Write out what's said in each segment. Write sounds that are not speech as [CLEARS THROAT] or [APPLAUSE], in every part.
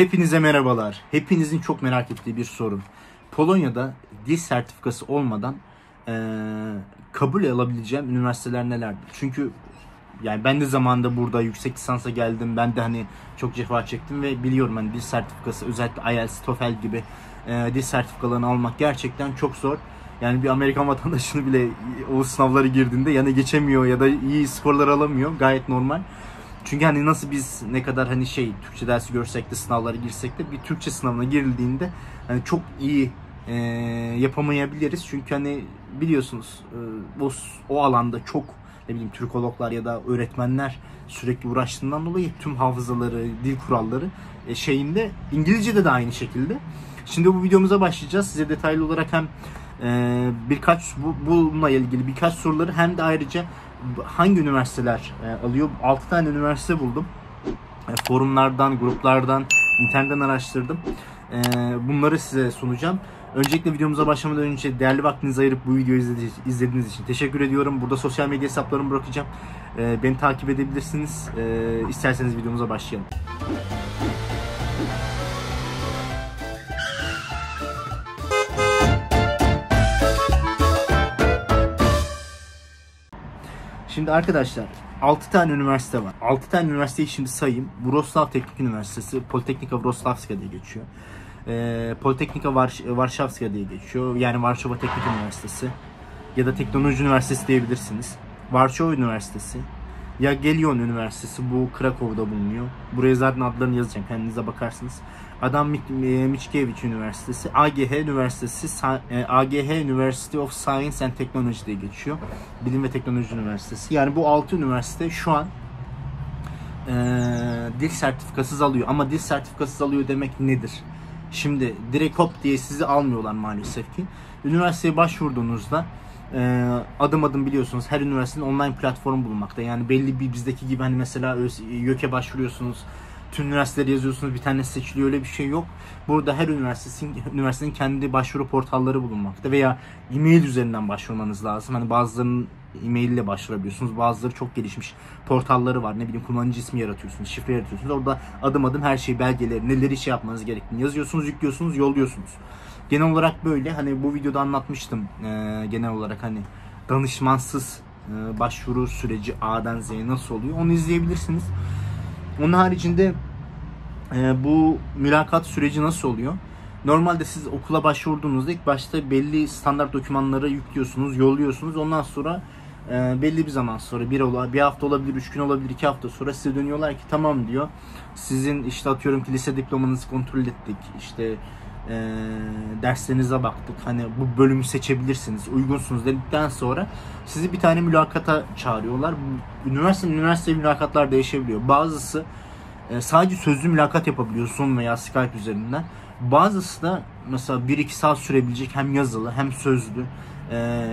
Hepinize merhabalar. Hepinizin çok merak ettiği bir soru. Polonya'da dil sertifikası olmadan eee, kabul alabileceğim üniversiteler nelerdir? Çünkü yani ben de zamanında burada yüksek lisansa geldim. Ben de hani çok cefa çektim ve biliyorum hani dil sertifikası özellikle IELTS, TOEFL gibi eee, dil sertifikalarını almak gerçekten çok zor. Yani bir Amerikan [LAUGHS] vatandaşını bile o sınavları girdiğinde yani geçemiyor ya da iyi skorlar alamıyor. Gayet normal. Çünkü hani nasıl biz ne kadar hani şey Türkçe dersi görsek de sınavlara girsek de bir Türkçe sınavına girildiğinde hani çok iyi e, yapamayabiliriz. Çünkü hani biliyorsunuz e, o, o alanda çok ne bileyim Türkologlar ya da öğretmenler sürekli uğraştığından dolayı tüm hafızaları, dil kuralları e, şeyinde İngilizce'de de aynı şekilde. Şimdi bu videomuza başlayacağız. Size detaylı olarak hem e, birkaç bu, bununla ilgili birkaç soruları hem de ayrıca hangi üniversiteler e, alıyor? 6 tane üniversite buldum. E, forumlardan, gruplardan, internetten araştırdım. E, bunları size sunacağım. Öncelikle videomuza başlamadan önce değerli vaktinizi ayırıp bu videoyu izledi- izlediğiniz için teşekkür ediyorum. Burada sosyal medya hesaplarımı bırakacağım. Beni takip edebilirsiniz. E, isterseniz videomuza başlayalım. Şimdi arkadaşlar 6 tane üniversite var. 6 tane üniversiteyi şimdi sayayım. Wrocław Teknik Üniversitesi, Politechnika Wrocławska diye geçiyor. Ee, Politechnika Warsz- Warszawska diye geçiyor. Yani Varşova Teknik Üniversitesi. Ya da Teknoloji Üniversitesi diyebilirsiniz. Varşova Üniversitesi. Jagiellon Üniversitesi bu Krakow'da bulunuyor. Buraya zaten adlarını yazacağım kendinize bakarsınız. Adam Mic- e, Mickiewicz Üniversitesi, AGH Üniversitesi, Sa- e, AGH University of Science and Technology diye geçiyor. Bilim ve Teknoloji Üniversitesi. Yani bu 6 üniversite şu an e, dil sertifikasız alıyor. Ama dil sertifikasız alıyor demek nedir? Şimdi direkt hop diye sizi almıyorlar maalesef ki. Üniversiteye başvurduğunuzda e, adım adım biliyorsunuz her üniversitenin online platformu bulunmakta. Yani belli bir bizdeki gibi hani mesela YÖK'e başvuruyorsunuz. Tüm üniversiteleri yazıyorsunuz bir tane seçiliyor öyle bir şey yok. Burada her üniversitenin, üniversitenin kendi başvuru portalları bulunmakta veya e-mail üzerinden başvurmanız lazım. Hani bazılarının e-mail ile başvurabiliyorsunuz. Bazıları çok gelişmiş portalları var. Ne bileyim kullanıcı ismi yaratıyorsunuz, şifre yaratıyorsunuz. Orada adım adım her şeyi belgeleri, neleri şey yapmanız gerektiğini yazıyorsunuz, yüklüyorsunuz, yolluyorsunuz. Genel olarak böyle. Hani bu videoda anlatmıştım ee, genel olarak hani danışmansız e, başvuru süreci A'dan Z'ye nasıl oluyor onu izleyebilirsiniz. Onun haricinde e, bu mülakat süreci nasıl oluyor? Normalde siz okula başvurduğunuzda ilk başta belli standart dokümanları yüklüyorsunuz, yolluyorsunuz. Ondan sonra e, belli bir zaman sonra bir, ola, bir hafta olabilir, üç gün olabilir, iki hafta sonra size dönüyorlar ki tamam diyor. Sizin işte atıyorum ki lise diplomanızı kontrol ettik. İşte e, derslerinize baktık. Hani bu bölümü seçebilirsiniz, uygunsunuz dedikten sonra sizi bir tane mülakata çağırıyorlar. Üniversite üniversite mülakatlar değişebiliyor. Bazısı e, sadece sözlü mülakat yapabiliyor Zoom veya Skype üzerinden. Bazısı da mesela 1-2 saat sürebilecek hem yazılı hem sözlü e,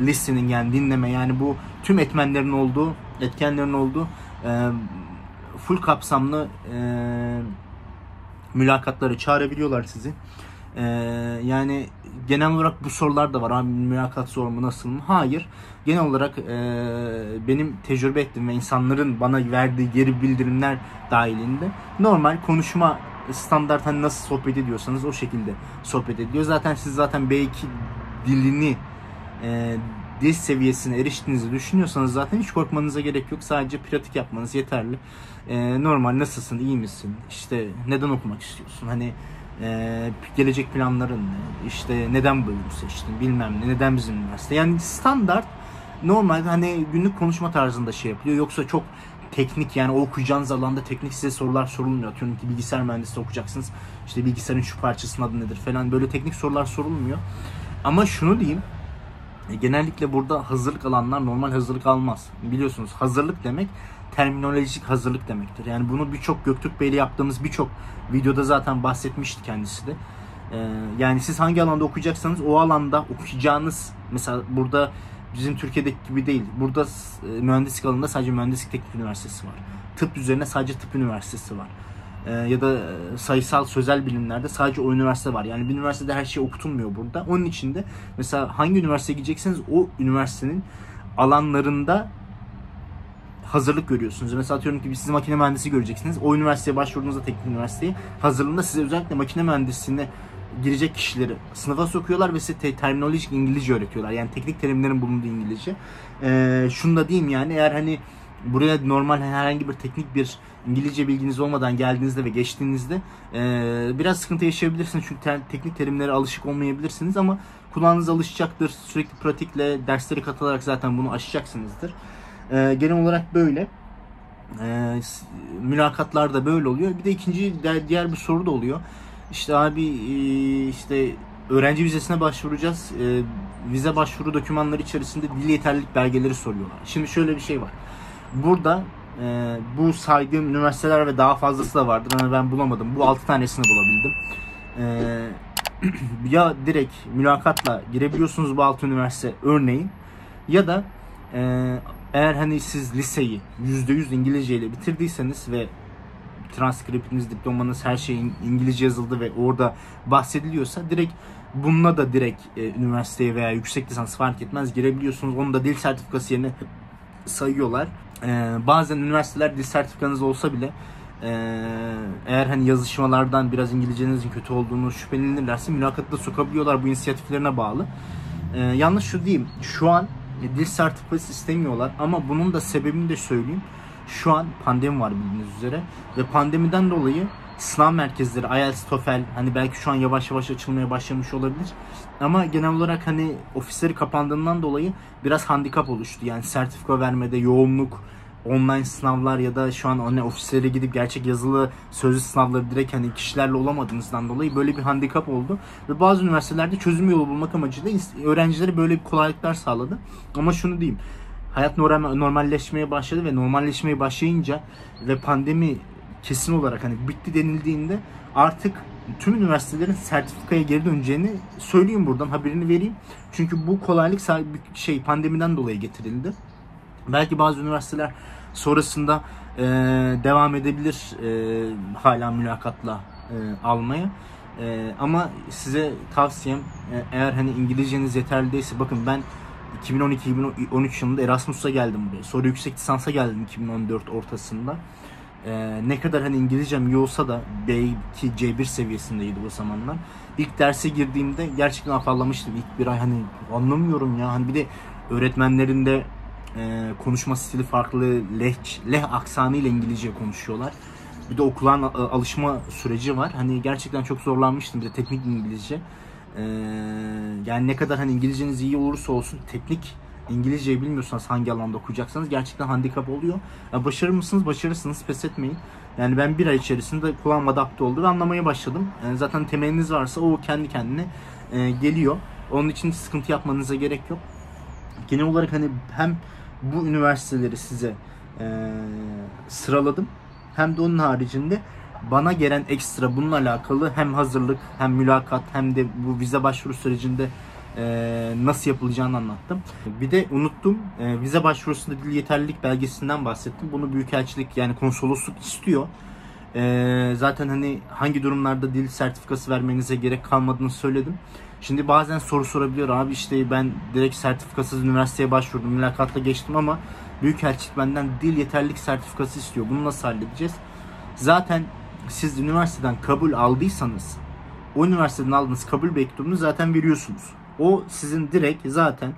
listening yani dinleme yani bu tüm etmenlerin olduğu, etkenlerin olduğu e, full kapsamlı e, mülakatları çağırabiliyorlar sizi. Ee, yani genel olarak bu sorular da var. Abi mülakat zor mu nasıl mı? Hayır. Genel olarak e, benim tecrübe ettiğim ve insanların bana verdiği geri bildirimler dahilinde normal konuşma standart hani nasıl sohbet ediyorsanız o şekilde sohbet ediyor. Zaten siz zaten B2 dilini e, dil seviyesine eriştiğinizi düşünüyorsanız zaten hiç korkmanıza gerek yok. Sadece pratik yapmanız yeterli. E, normal nasılsın, iyi misin? İşte neden okumak istiyorsun? Hani e, gelecek planların ne? İşte neden bölüm seçtin? Bilmem ne. Neden bizim üniversite? Yani standart normal hani günlük konuşma tarzında şey yapılıyor. Yoksa çok teknik yani o okuyacağınız alanda teknik size sorular sorulmuyor. Atıyorum ki bilgisayar mühendisliği okuyacaksınız. İşte bilgisayarın şu parçasının adı nedir falan böyle teknik sorular sorulmuyor. Ama şunu diyeyim. E, Genellikle burada hazırlık alanlar normal hazırlık almaz. Biliyorsunuz hazırlık demek terminolojik hazırlık demektir. Yani bunu birçok Göktürk Bey'le yaptığımız birçok videoda zaten bahsetmişti kendisi de. Ee, yani siz hangi alanda okuyacaksanız o alanda okuyacağınız mesela burada bizim Türkiye'deki gibi değil. Burada e, mühendislik alanında sadece mühendislik teknik üniversitesi var. Tıp üzerine sadece tıp üniversitesi var. Ee, ya da e, sayısal sözel bilimlerde sadece o üniversite var. Yani bir üniversitede her şey okutulmuyor burada. Onun için de mesela hangi üniversiteye gidecekseniz o üniversitenin alanlarında hazırlık görüyorsunuz. Mesela atıyorum ki siz makine mühendisi göreceksiniz. O üniversiteye başvurduğunuzda teknik üniversiteye hazırlığında size özellikle makine mühendisliğine girecek kişileri sınıfa sokuyorlar ve size te- terminolojik İngilizce öğretiyorlar. Yani teknik terimlerin bulunduğu İngilizce. Ee, şunu da diyeyim yani eğer hani buraya normal herhangi bir teknik bir İngilizce bilginiz olmadan geldiğinizde ve geçtiğinizde e, biraz sıkıntı yaşayabilirsiniz. Çünkü te- teknik terimlere alışık olmayabilirsiniz ama kulağınız alışacaktır. Sürekli pratikle dersleri katılarak zaten bunu aşacaksınızdır. E, genel olarak böyle. E, mülakatlar da böyle oluyor. Bir de ikinci diğer bir soru da oluyor. İşte abi e, işte öğrenci vizesine başvuracağız. E, vize başvuru dokümanları içerisinde dil yeterlilik belgeleri soruyorlar. Şimdi şöyle bir şey var. Burada e, bu saydığım üniversiteler ve daha fazlası da vardır. Ama ben bulamadım. Bu 6 tanesini bulabildim. E, [CLEARS THROAT] ya direkt mülakatla girebiliyorsunuz bu 6 üniversite örneğin ya da e, eğer hani siz liseyi %100 İngilizce ile bitirdiyseniz ve transkriptiniz, diplomanız her şey İng- İngilizce yazıldı ve orada bahsediliyorsa direkt bununla da direkt e, üniversiteye veya yüksek lisans fark etmez girebiliyorsunuz. Onu da dil sertifikası yerine sayıyorlar. E, bazen üniversiteler dil sertifikanız olsa bile e, eğer hani yazışmalardan biraz İngilizcenizin kötü olduğunu şüphelenirlerse mülakatı da sokabiliyorlar. Bu inisiyatiflerine bağlı. E, yalnız şu diyeyim. Şu an e, dil sertifikası istemiyorlar ama bunun da sebebini de söyleyeyim. Şu an pandemi var bildiğiniz üzere ve pandemiden dolayı sınav merkezleri IELTS, TOEFL hani belki şu an yavaş yavaş açılmaya başlamış olabilir. Ama genel olarak hani ofisleri kapandığından dolayı biraz handikap oluştu. Yani sertifika vermede yoğunluk, online sınavlar ya da şu an hani ofislere gidip gerçek yazılı sözlü sınavları direkt hani kişilerle olamadığınızdan dolayı böyle bir handikap oldu. Ve bazı üniversitelerde çözüm yolu bulmak amacıyla öğrencilere böyle bir kolaylıklar sağladı. Ama şunu diyeyim. Hayat normal, normalleşmeye başladı ve normalleşmeye başlayınca ve pandemi kesin olarak hani bitti denildiğinde artık tüm üniversitelerin sertifikaya geri döneceğini söyleyeyim buradan haberini vereyim. Çünkü bu kolaylık şey pandemiden dolayı getirildi. Belki bazı üniversiteler sonrasında e, devam edebilir e, hala mülakatla e, almaya. E, ama size tavsiyem e, eğer hani İngilizceniz yeterli değilse bakın ben 2012-2013 yılında Erasmus'a geldim buraya. Sonra yüksek lisansa geldim 2014 ortasında. Ee, ne kadar hani İngilizcem iyi olsa da B2 C1 seviyesindeydi o zamanlar. İlk derse girdiğimde gerçekten afallamıştım. İlk bir ay hani anlamıyorum ya. Hani bir de öğretmenlerin de e, konuşma stili farklı. Leh, leh aksanıyla İngilizce konuşuyorlar. Bir de okulan alışma süreci var. Hani gerçekten çok zorlanmıştım bir de teknik İngilizce. Ee, yani ne kadar hani İngilizceniz iyi olursa olsun teknik İngilizceyi bilmiyorsanız hangi alanda okuyacaksanız gerçekten handikap oluyor. Ya başarır mısınız? Başarırsınız. Pes etmeyin. Yani ben bir ay içerisinde kulağım adapte oldu ve anlamaya başladım. Yani zaten temeliniz varsa o kendi kendine e, geliyor. Onun için sıkıntı yapmanıza gerek yok. Genel olarak hani hem bu üniversiteleri size e, sıraladım hem de onun haricinde bana gelen ekstra bununla alakalı hem hazırlık hem mülakat hem de bu vize başvuru sürecinde e, nasıl yapılacağını anlattım. Bir de unuttum e, vize başvurusunda dil yeterlilik belgesinden bahsettim. Bunu büyükelçilik yani konsolosluk istiyor. E, zaten hani hangi durumlarda dil sertifikası vermenize gerek kalmadığını söyledim. Şimdi bazen soru sorabiliyor abi işte ben direkt sertifikasız üniversiteye başvurdum mülakatla geçtim ama büyükelçilik benden dil yeterlilik sertifikası istiyor. Bunu nasıl halledeceğiz? Zaten siz üniversiteden kabul aldıysanız o üniversiteden aldığınız kabul mektubunu zaten veriyorsunuz. O sizin direkt zaten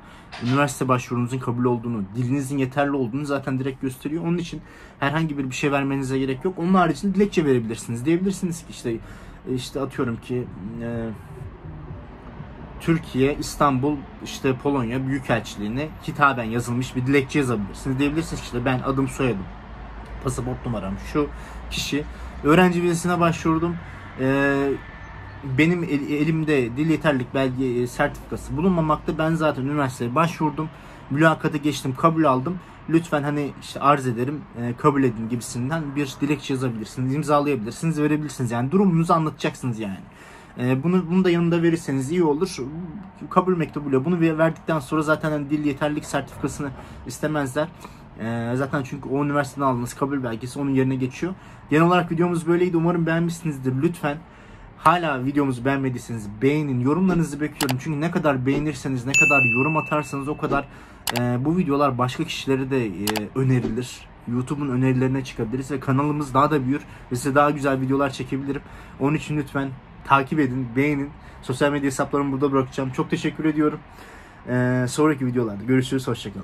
üniversite başvurunuzun kabul olduğunu, dilinizin yeterli olduğunu zaten direkt gösteriyor. Onun için herhangi bir bir şey vermenize gerek yok. Onun haricinde dilekçe verebilirsiniz. Diyebilirsiniz ki işte işte atıyorum ki e, Türkiye, İstanbul, işte Polonya Büyükelçiliğine hitaben yazılmış bir dilekçe yazabilirsiniz. Diyebilirsiniz ki işte ben adım soyadım, pasaport numaram şu kişi. Öğrenci vizesine başvurdum. Ee, benim el- elimde dil yeterlilik belge e, sertifikası bulunmamakta. Ben zaten üniversiteye başvurdum. Mülakata geçtim, kabul aldım. Lütfen hani işte arz ederim, e, kabul edin gibisinden bir dilekçe yazabilirsiniz, imzalayabilirsiniz, verebilirsiniz. Yani durumunuzu anlatacaksınız yani. E, bunu bunu da yanında verirseniz iyi olur. Kabul mektubuyla bunu ver- verdikten sonra zaten hani dil yeterlilik sertifikasını istemezler. E, zaten çünkü o üniversiteden aldığınız kabul belgesi onun yerine geçiyor. Genel olarak videomuz böyleydi. Umarım beğenmişsinizdir. Lütfen hala videomuzu beğenmediyseniz beğenin. Yorumlarınızı bekliyorum. Çünkü ne kadar beğenirseniz, ne kadar yorum atarsanız o kadar e, bu videolar başka kişilere de e, önerilir. YouTube'un önerilerine çıkabiliriz ve kanalımız daha da büyür ve size daha güzel videolar çekebilirim. Onun için lütfen takip edin, beğenin. Sosyal medya hesaplarımı burada bırakacağım. Çok teşekkür ediyorum. Ee, sonraki videolarda görüşürüz. Hoşçakalın.